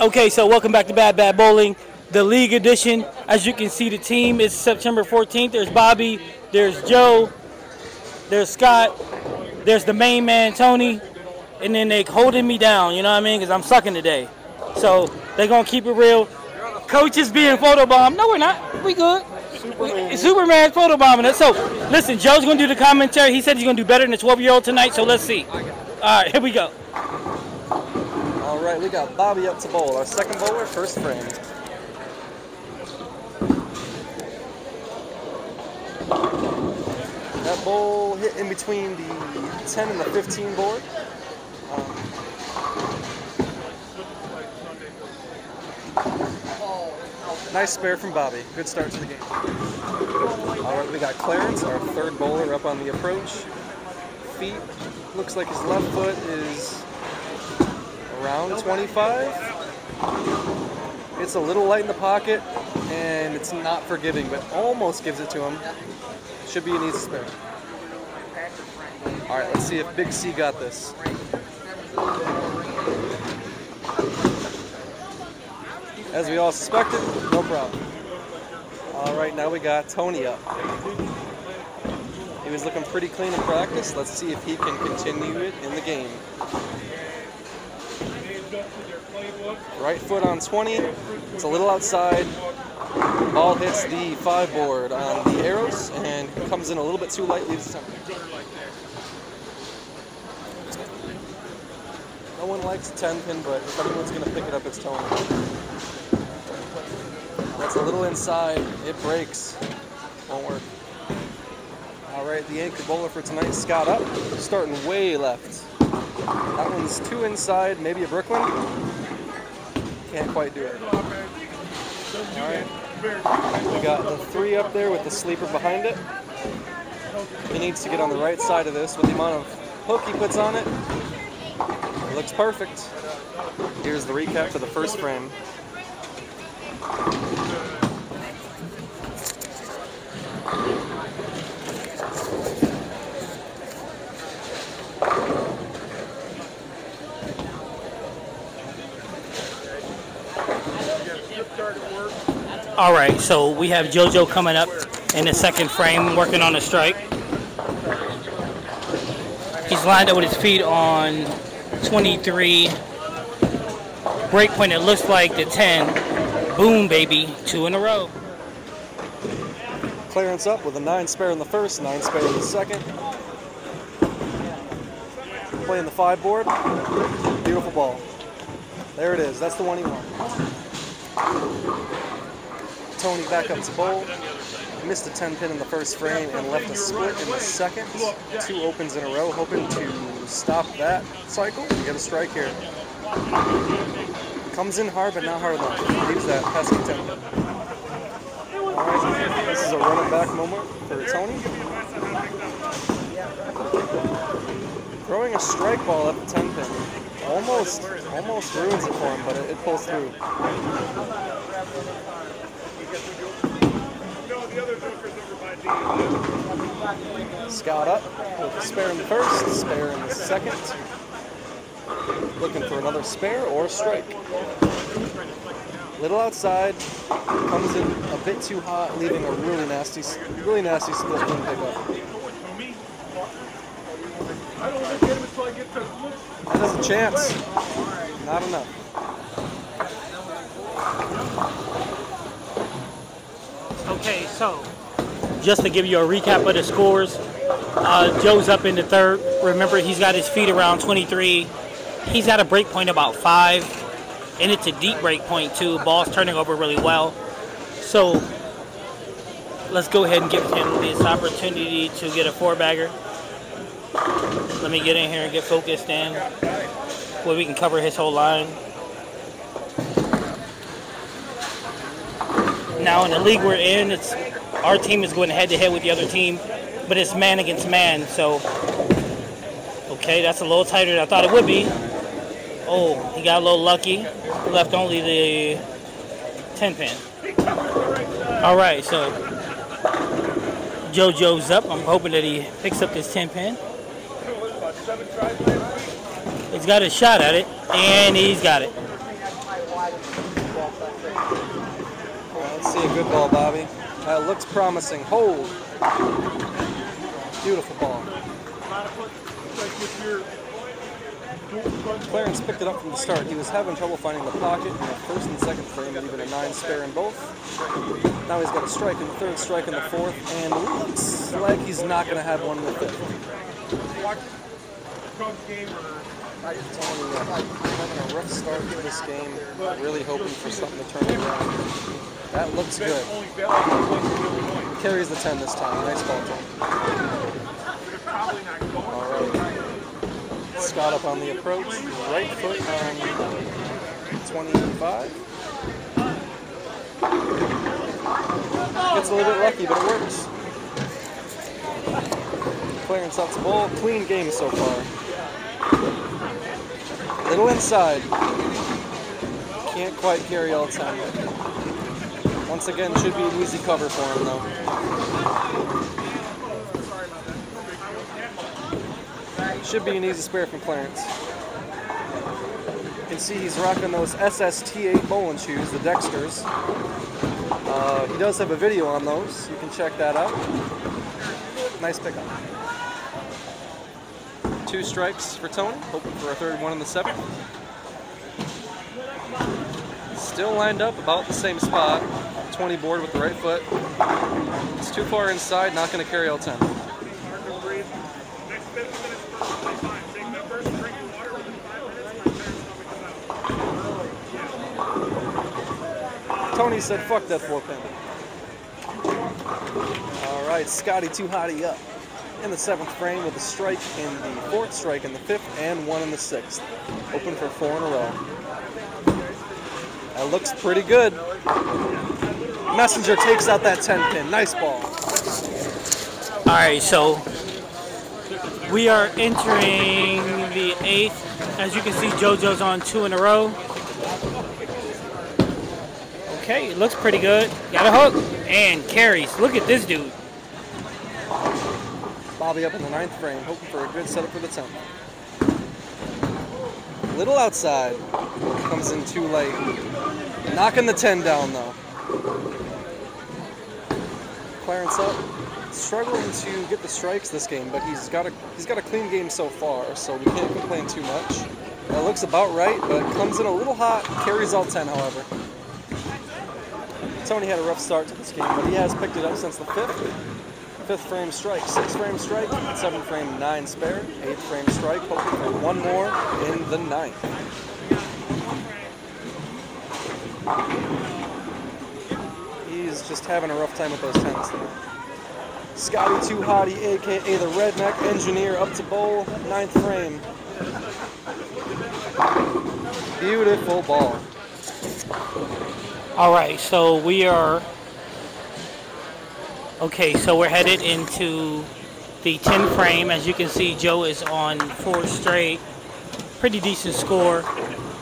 Okay, so welcome back to Bad Bad Bowling, the league edition. As you can see, the team is September 14th. There's Bobby, there's Joe, there's Scott, there's the main man, Tony, and then they holding me down, you know what I mean? Because I'm sucking today. So they're going to keep it real. Coach is being photobombed. No, we're not. We good. Superman. Superman's photobombing us. So listen, Joe's going to do the commentary. He said he's going to do better than the 12 year old tonight, so let's see. All right, here we go. All right, we got Bobby up to bowl. Our second bowler, first frame. That bowl hit in between the 10 and the 15 board. Um, nice spare from Bobby. Good start to the game. All right, we got Clarence, our third bowler, up on the approach. Feet, looks like his left foot is around 25. It's a little light in the pocket, and it's not forgiving, but almost gives it to him. Should be an easy spare. All right, let's see if Big C got this. As we all suspected, no problem. All right, now we got Tony up. He was looking pretty clean in practice. Let's see if he can continue it in the game. Right foot on 20. It's a little outside. Ball hits the five board on the arrows and comes in a little bit too light, leaves the. No one likes a 10 pin, but if anyone's going to pick it up, it's Tony. That's a little inside. It breaks. Won't work. All right, the anchor bowler for tonight, Scott up, starting way left. That one's two inside, maybe a one. Can't quite do it. All right. We got the three up there with the sleeper behind it. He needs to get on the right side of this with the amount of hook he puts on it. It looks perfect. Here's the recap for the first frame. All right, so we have JoJo coming up in the second frame, working on a strike. He's lined up with his feet on 23. Break point, it looks like the 10. Boom, baby, two in a row. Clarence up with a nine spare in the first, nine spare in the second. Playing the five board. Beautiful ball. There it is. That's the one he won. Tony back up to bowl. Missed a 10 pin in the first frame and left a split in the second. Two opens in a row, hoping to stop that cycle and get a strike here. Comes in hard, but not hard enough. Leaves that pesky 10 pin. Alright, this is a run it back moment for Tony. Throwing a strike ball at the 10 pin. Almost, almost ruins it for him, but it, it pulls through. Scott up spare in the first, spare in the second. Looking for another spare or strike. Little outside, comes in a bit too hot, leaving a really nasty, really nasty split pin pickup. That has a chance. Not enough. Okay, so just to give you a recap of the scores, uh, Joe's up in the third. Remember, he's got his feet around 23. He's at a break point about five, and it's a deep break point too. Ball's turning over really well. So let's go ahead and give him this opportunity to get a four bagger. Let me get in here and get focused in where we can cover his whole line. Now in the league we're in, it's our team is going head to head with the other team, but it's man against man. So, okay, that's a little tighter than I thought it would be. Oh, he got a little lucky. Left only the 10 pin. All right, so JoJo's up. I'm hoping that he picks up this 10 pin. He's got a shot at it, and he's got it. Well, let's see a good ball, Bobby. That looks promising. Hold. Beautiful ball. Clarence picked it up from the start. He was having trouble finding the pocket in the first and second frame, even a nine spare in both. Now he's got a strike in the third, strike in the fourth, and looks like he's not going to have one in the fifth. Tony, uh, having a rough start to this game, really hoping for something to turn around. That looks good. Carries the 10 this time. Nice ball, Tony. All right. Scott up on the approach. Right foot on 25. Gets a little bit lucky, but it works. Clarence out to ball. Clean game so far. Little inside. Can't quite carry all time. Once again, should be an easy cover for him though. Should be an easy spare from Clarence. You can see he's rocking those SST8 bowling shoes, the Dexters. Uh, he does have a video on those. You can check that out. Nice pickup. Two strikes for Tony, hoping for a third one in the seventh. Still lined up about the same spot. 20 board with the right foot. It's too far inside, not going to carry all 10. Tony said, fuck that four pin. All right, Scotty Too Hottie up in the seventh frame with a strike in the fourth, strike in the fifth, and one in the sixth. Open for four in a row. That looks pretty good. Messenger takes out that 10 pin. Nice ball. All right, so we are entering the eighth. As you can see, JoJo's on two in a row. Okay, it looks pretty good. Got a hook and carries. Look at this dude. Bobby up in the ninth frame, hoping for a good setup for the 10th. Little outside. Comes in too late. Knocking the 10 down though. Clarence up. Struggling to get the strikes this game, but he's got a he's got a clean game so far, so we can't complain too much. That looks about right, but comes in a little hot, carries all 10 however. Tony had a rough start to this game, but he has picked it up since the fifth. Fifth frame strike, sixth frame strike, seventh frame nine spare, eighth frame strike, hoping for one more in the ninth. He's just having a rough time with those tens. Scotty Too Hottie, aka the Redneck Engineer, up to bowl, ninth frame. Beautiful ball. All right, so we are. Okay, so we're headed into the 10 frame. As you can see, Joe is on four straight. Pretty decent score.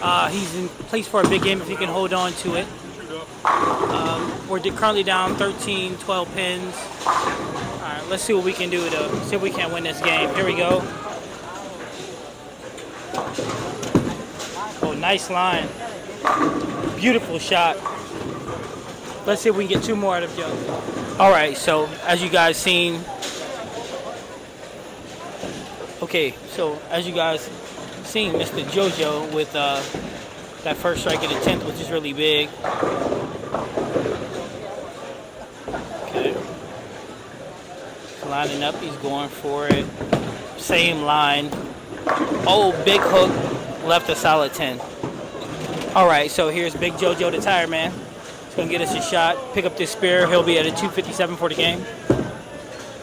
Uh, he's in place for a big game if he can hold on to it. Um, we're currently down 13, 12 pins. All right, let's see what we can do to see if we can win this game. Here we go. Oh, nice line. Beautiful shot. Let's see if we can get two more out of Joe. All right, so as you guys seen, okay, so as you guys seen, Mr. JoJo with uh, that first strike at the 10th, which is really big. Okay. Lining up, he's going for it. Same line. Oh, big hook, left a solid 10. All right, so here's Big JoJo the tire man. Gonna get us a shot, pick up this spear. He'll be at a 257 for the game.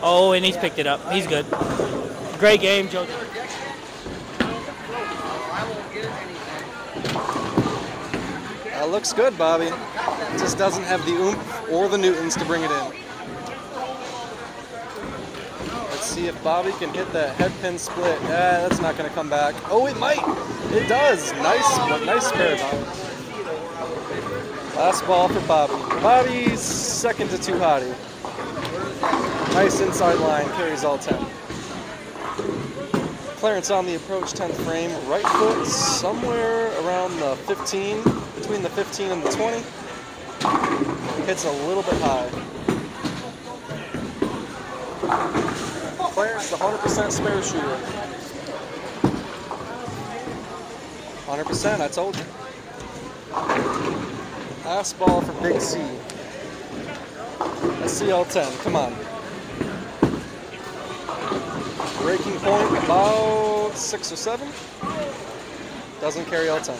Oh, and he's picked it up. He's good. Great game, JoJo. That uh, looks good, Bobby. Just doesn't have the oomph or the newtons to bring it in. Let's see if Bobby can hit that head pin split. Yeah, that's not going to come back. Oh, it might. It does. Nice, nice spare, Bobby. Last ball for Bobby. Bobby's second to two hottie. Nice inside line, carries all 10. Clarence on the approach, 10th frame, right foot somewhere around the 15, between the 15 and the 20. hits a little bit high. Clarence, the 100% spare shooter. 100%, I told you. Last ball for Big C. A CL10, come on. Breaking point about six or seven. Doesn't carry all time.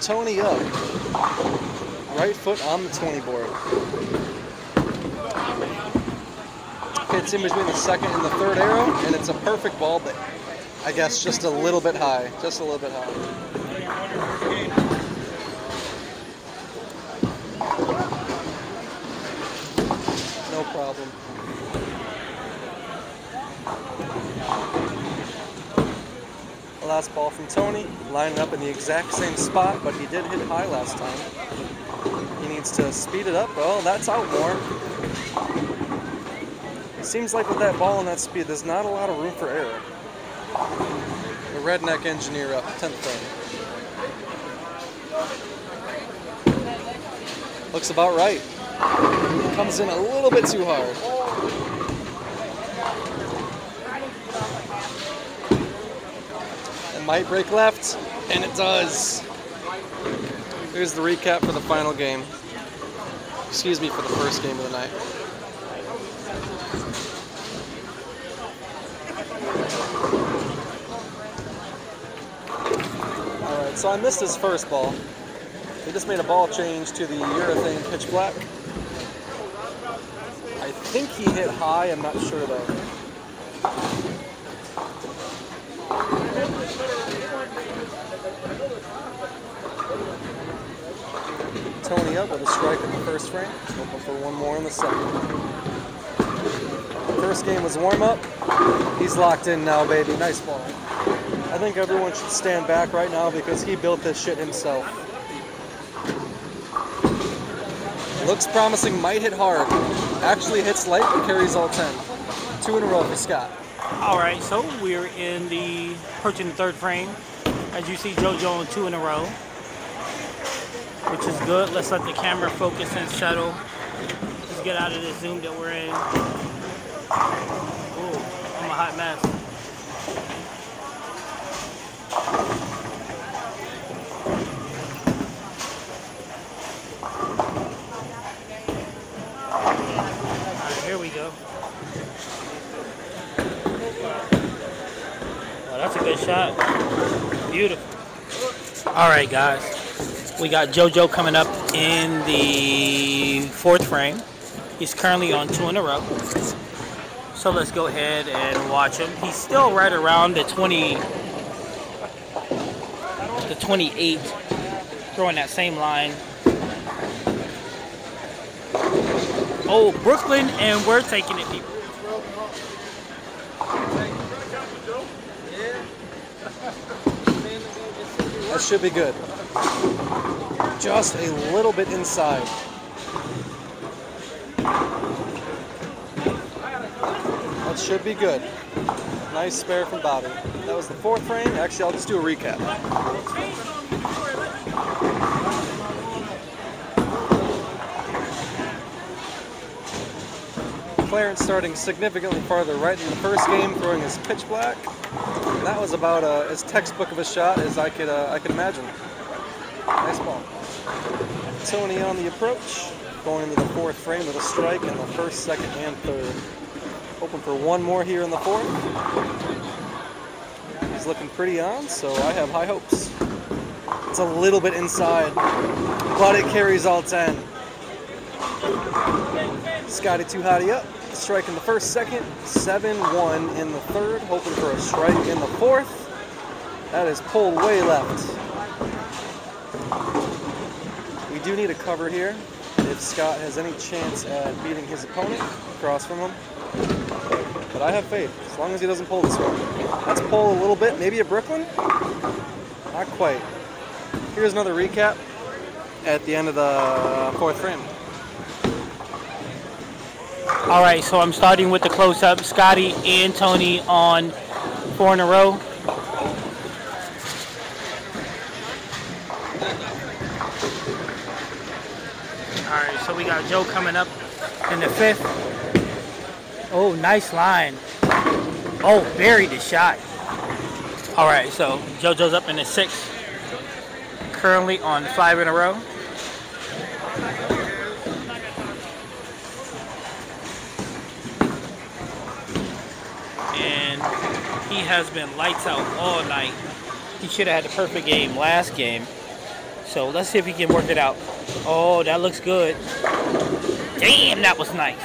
Tony up. Right foot on the 20 board. Hits in between the second and the third arrow, and it's a perfect ball, but I guess just a little bit high. Just a little bit high. No problem. Last ball from Tony, lining up in the exact same spot, but he did hit high last time. He needs to speed it up. Well, that's out more. It seems like with that ball and that speed, there's not a lot of room for error. The redneck engineer up, 10th frame. Looks about right. Comes in a little bit too hard. It might break left, and it does. Here's the recap for the final game. Excuse me for the first game of the night. Alright, so I missed his first ball. He just made a ball change to the urethane pitch black. I think he hit high, I'm not sure though. Tony up with a strike in the first frame. Hoping for one more in the second. First game was warm up. He's locked in now, baby. Nice ball. I think everyone should stand back right now because he built this shit himself. Looks promising, might hit hard. Actually hits light, but carries all 10. Two in a row for Scott. All right, so we're in the approaching the third frame. As you see, JoJo on two in a row, which is good. Let's let the camera focus and settle. Let's get out of this zoom that we're in. Ooh, I'm a hot mess. All right, here we go. Oh, that's a good shot. Beautiful. All right, guys. We got JoJo coming up in the fourth frame. He's currently on two in a row. So let's go ahead and watch him. He's still right around the 20, the 28, throwing that same line. Oh, Brooklyn, and we're taking it, people. That should be good. Just a little bit inside. That should be good. Nice spare from Bobby. That was the fourth frame. Actually, I'll just do a recap. Clarence starting significantly farther right in the first game, throwing his pitch black. And that was about uh, as textbook of a shot as I could uh, I could imagine. Nice ball. Tony on the approach, going into the fourth frame with a strike in the first, second, and third. Hoping for one more here in the fourth. He's looking pretty on, so I have high hopes. It's a little bit inside, but it carries all 10. Scotty too hotty up. Strike in the first, second, 7-1 in the third, hoping for a strike in the fourth. That is pulled way left. We do need a cover here if Scott has any chance at beating his opponent across from him. But I have faith, as long as he doesn't pull this one. Let's pull a little bit, maybe a Brooklyn? Not quite. Here's another recap at the end of the fourth frame. All right, so I'm starting with the close-up. Scotty and Tony on four in a row. All right, so we got Joe coming up in the fifth. Oh, nice line. Oh, buried the shot. All right, so JoJo's up in the sixth. Currently on five in a row. Has been lights out all night. He should have had the perfect game last game. So let's see if he can work it out. Oh, that looks good. Damn, that was nice.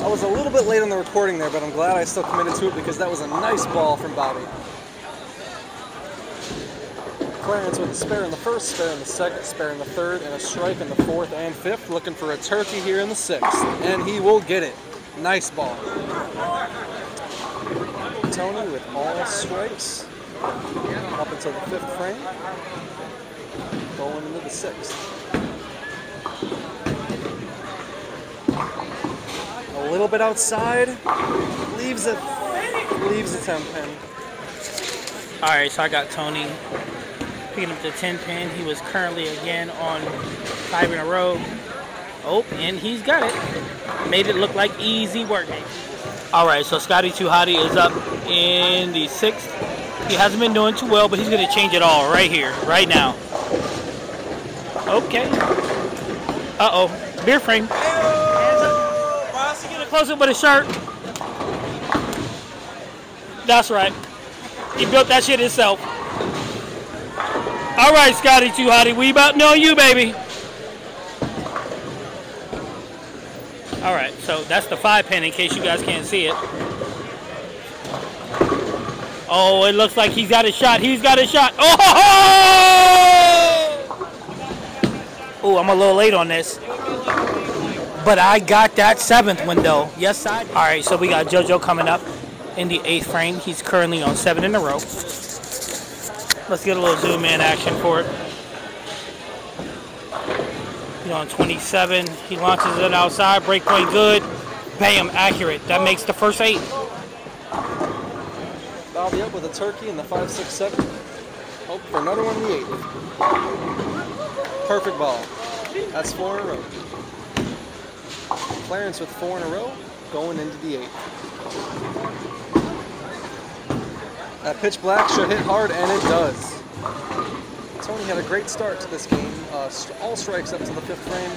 I was a little bit late on the recording there, but I'm glad I still committed to it because that was a nice ball from Bobby. Clarence with a spare in the first, spare in the second, spare in the third, and a strike in the fourth and fifth. Looking for a turkey here in the sixth, and he will get it. Nice ball. Tony with all strikes up until the fifth frame, going into the sixth. A little bit outside, leaves it, leaves the 10 pin. All right, so I got Tony picking up the 10 pin. He was currently again on five in a row. Oh, and he's got it. Made it look like easy work. All right, so Scotty Hottie is up in the sixth. He hasn't been doing too well, but he's going to change it all right here, right now. Okay. Uh-oh. Beer frame. Close up with a shirt. That's right. He built that shit himself. All right, Scotty Too Hottie. We about know you, baby. All right, so that's the five pin in case you guys can't see it. Oh, it looks like he's got a shot. He's got a shot. Oh! Oh, I'm a little late on this. But I got that seventh window. Yes, I did. All right, so we got JoJo coming up in the eighth frame. He's currently on seven in a row. Let's get a little zoom in action for it. He's on 27. He launches it outside. Break point good. Bam, accurate. That makes the first eight. Bobby up with a turkey in the 5, 6, 7. Hope for another one in the eight. Perfect ball. That's four in a row. Clarence with four in a row, going into the 8th. That pitch black should hit hard, and it does. Tony had a great start to this game. Uh, all strikes up to the fifth frame,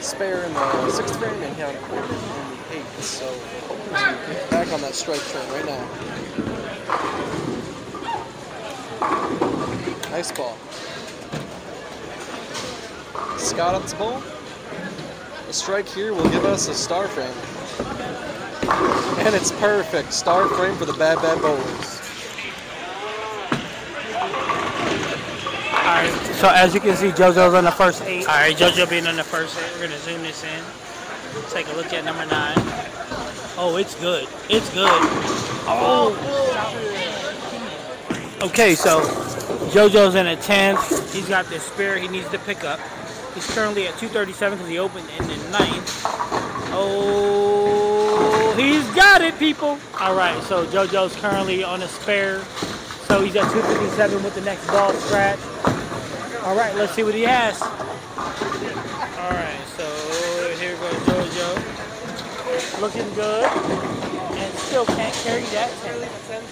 spare in the sixth frame, and he had a quarter in the eighth. So he's back on that strike train right now. Nice ball. Scott up to bowl. A strike here will give us a star frame. And it's perfect. Star frame for the Bad Bad Bowlers. Alright, so as you can see, JoJo's on the first eight. Alright, JoJo being on the first eight. We're going to zoom this in. Take a look at number nine. Oh, it's good. It's good. Oh! Okay, so JoJo's in a 10th. He's got this spare he needs to pick up. He's currently at 237 because he opened in the ninth. Oh, he's got it, people. All right, so JoJo's currently on a spare. So he's at 257 with the next ball scratch. All right, let's see what he has. All right, so here goes JoJo. Looking good. And still can't carry that 10.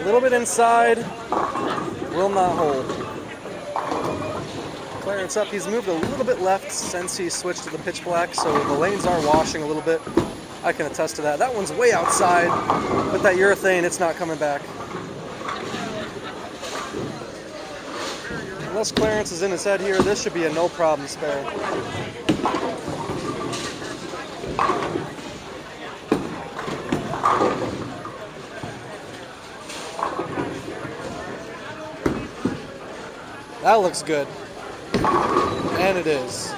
A little bit inside, will not hold. Clarence up, he's moved a little bit left since he switched to the pitch black, so the lanes are washing a little bit. I can attest to that. That one's way outside, but that urethane, it's not coming back. Unless Clarence is in his head here, this should be a no problem spare. That looks good. And it is.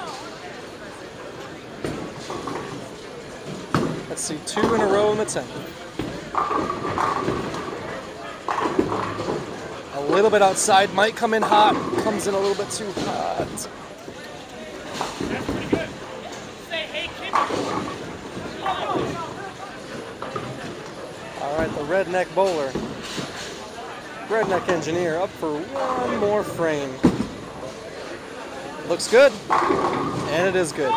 See, two in a row in the 10th. A little bit outside, might come in hot, comes in a little bit too hot. All right, the redneck bowler. Redneck engineer up for one more frame. Looks good, and it is good.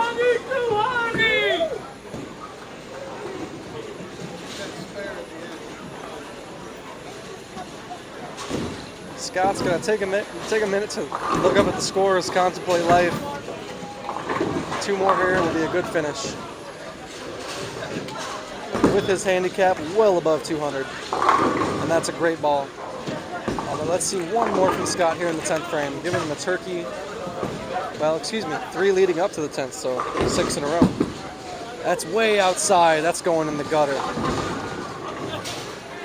Scott's gonna take a minute, take a minute to look up at the scores, contemplate life. Two more here will be a good finish. With his handicap well above 200, and that's a great ball. Although let's see one more from Scott here in the 10th frame, giving him a turkey. Well, excuse me, three leading up to the 10th, so six in a row. That's way outside. That's going in the gutter.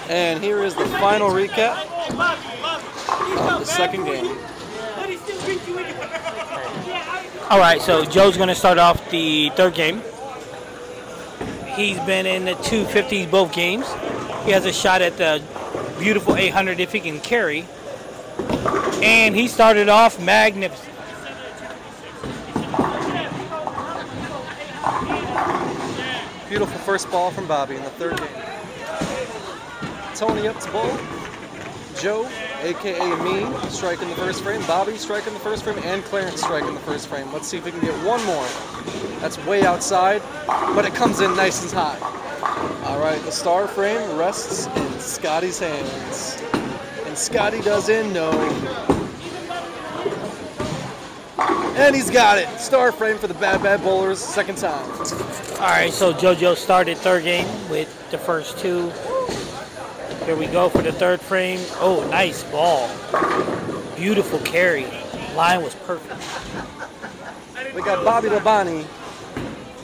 And here is the final recap the second game. All right, so Joe's going to start off the third game. He's been in the 250s both games. He has a shot at the beautiful 800 if he can carry. And he started off magnificent. Beautiful first ball from Bobby in the third game. Tony up to bowl. Joe, aka me, striking the first frame. Bobby striking the first frame, and Clarence striking in the first frame. Let's see if we can get one more. That's way outside, but it comes in nice and high. All right, the star frame rests in Scotty's hands. And Scotty doesn't know. And he's got it. Star frame for the Bad Bad Bowlers, second time. All right, so JoJo started third game with the first two. Here we go for the third frame. Oh, nice ball. Beautiful carry. Line was perfect. We got Bobby Labonte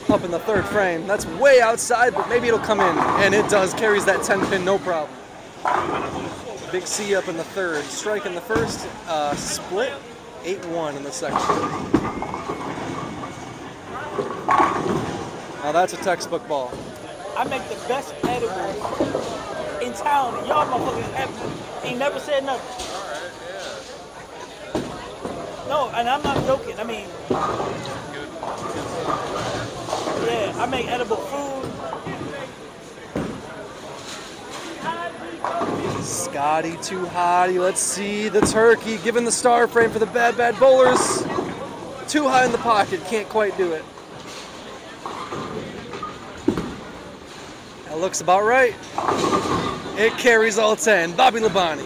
up in the third frame. That's way outside, but maybe it'll come in. And it does. Carries that 10 pin, no problem. Big C up in the third. Strike in the first. Uh, split 8-1 in the second. Now that's a textbook ball. I make the best edibles in town, y'all motherfuckers have, ain't never said nothing. No, and I'm not joking. I mean, yeah, I make edible food. Scotty too hotty. Let's see the turkey giving the star frame for the bad bad bowlers. Too high in the pocket, can't quite do it. That looks about right. It carries all 10. Bobby Labonte.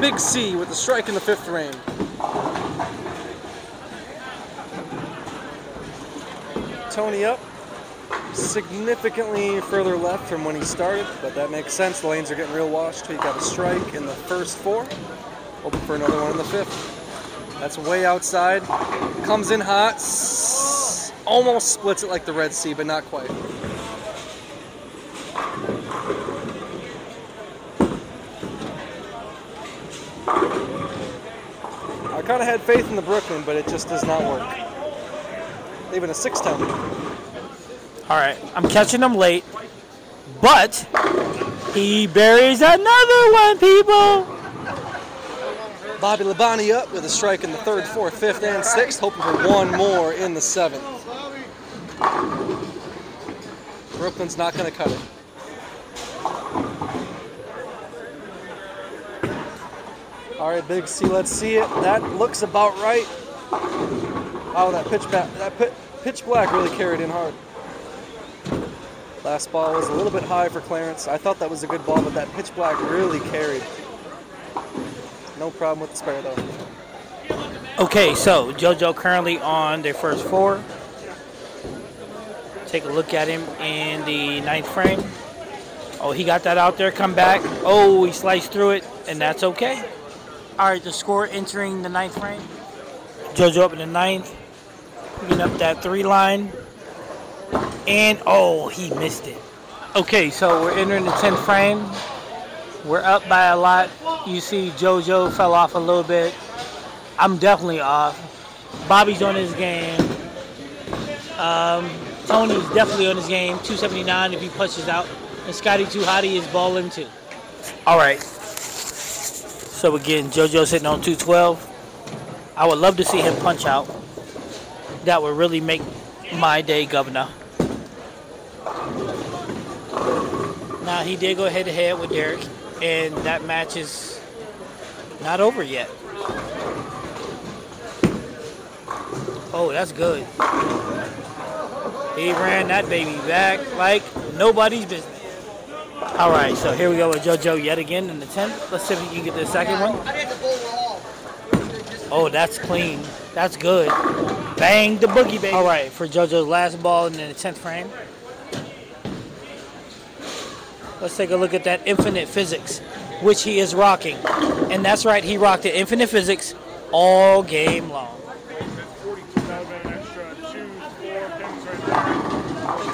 Big C with the strike in the fifth frame. Tony up. Significantly further left from when he started, but that makes sense. The lanes are getting real washed. He got a strike in the first four. Hoping for another one in the fifth. That's way outside. Comes in hot. Almost splits it like the Red Sea, but not quite. I kind of had faith in the Brooklyn, but it just does not work. Even a 610. All right, I'm catching him late, but he buries another one, people. Bobby Labonte up with a strike in the third, fourth, fifth, and sixth, hoping for one more in the seventh. Brooklyn's not going to cut it. All right, Big C, let's see it. That looks about right. Oh, that pitch back, that pitch black really carried in hard. Last ball was a little bit high for Clarence. I thought that was a good ball, but that pitch black really carried. No problem with the spare though. Okay, so JoJo currently on their first four. Take a look at him in the ninth frame. Oh, he got that out there. Come back. Oh, he sliced through it, and that's okay. All right, the score entering the ninth frame. JoJo up in the ninth, picking up that three line, and oh, he missed it. Okay, so we're entering the tenth frame. We're up by a lot. You see JoJo fell off a little bit. I'm definitely off. Bobby's on his game. Um, Tony's definitely on his game. 279 if he punches out. And Scotty Too Hottie is balling too. All right. So again, JoJo sitting on 212. I would love to see him punch out. that would really make my day, Governor. Now, he did go head to head with Derek, and that match is not over yet. Oh, that's good. He ran that baby back like nobody's business. All right, so here we go with JoJo yet again in the 10th. Let's see if we can get the second one. Oh, that's clean. That's good. Bang the boogie, baby. All right, for JoJo's last ball in the 10th frame. Let's take a look at that infinite physics, which he is rocking. And that's right, he rocked it infinite physics all game long.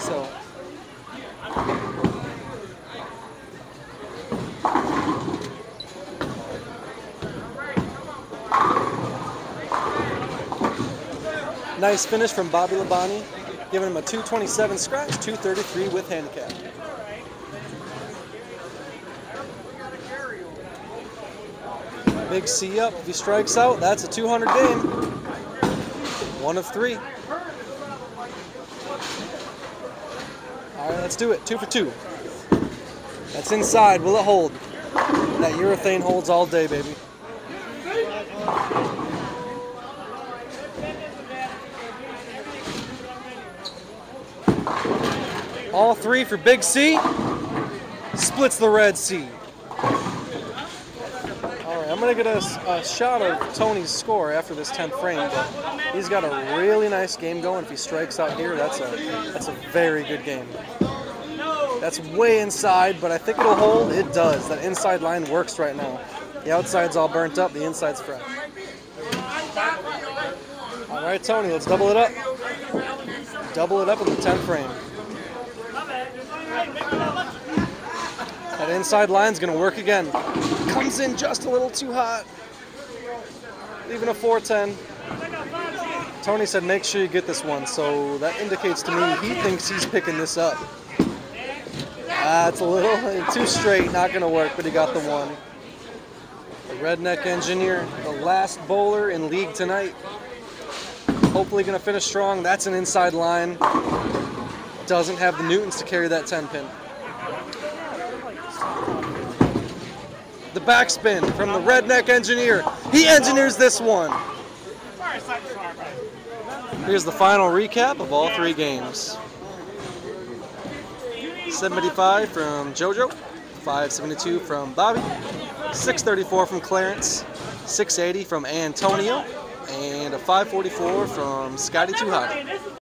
So Nice finish from Bobby Labonte, giving him a 227 scratch, 233 with handicap. Big C up. If he strikes out, that's a 200 game. One of three. All right, let's do it. Two for two. That's inside. Will it hold? That urethane holds all day, baby. All three for Big C. Splits the Red Sea. All right, I'm gonna get a, a shot of Tony's score after this 10th frame, but he's got a really nice game going. If he strikes out here, that's a that's a very good game. That's way inside, but I think it'll hold. It does. That inside line works right now. The outside's all burnt up. The inside's fresh. All right, Tony, let's double it up. Double it up in the 10th frame. That inside line's gonna work again. Comes in just a little too hot. Leaving a 410. Tony said make sure you get this one, so that indicates to me he thinks he's picking this up. Ah, That's a little too straight, not gonna work, but he got the one. The Redneck Engineer, the last bowler in league tonight. Hopefully gonna finish strong. That's an inside line. Doesn't have the Newtons to carry that 10 pin. The backspin from the Redneck Engineer. He engineers this one. Here's the final recap of all three games. 75 from JoJo, 572 from Bobby, 634 from Clarence, 680 from Antonio, and a 544 from Scotty Too Hot.